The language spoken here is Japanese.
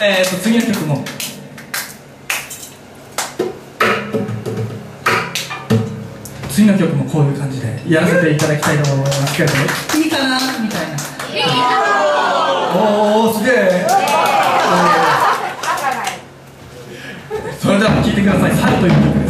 えっと次の曲も。次の曲もこういう感じでやらせていただきたいと思います。けどいいかなみたいな。おおすげえ。それでは聴いてください「サル」という曲。